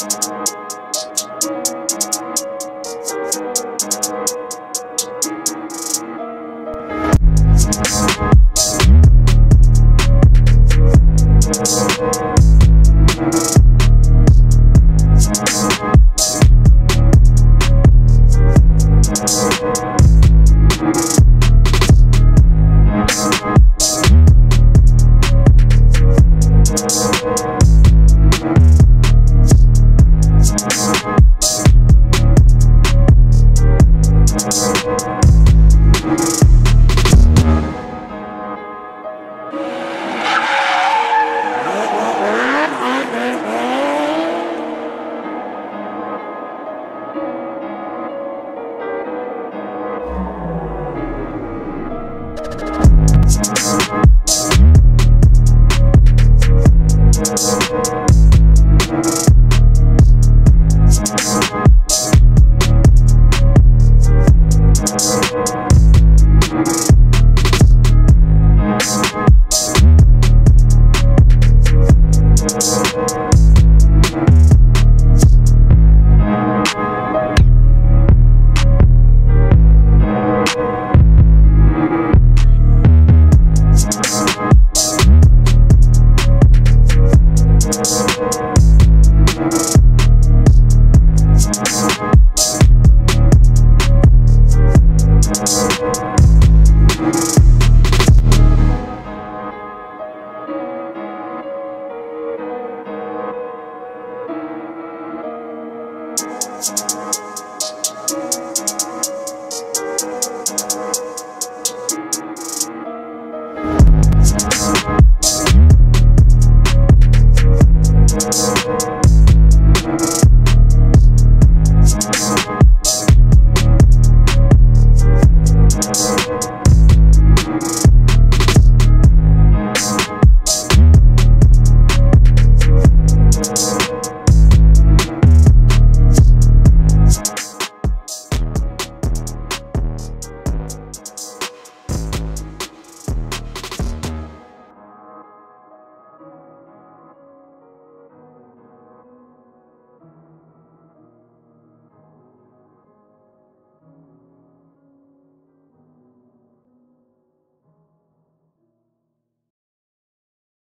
We'll You.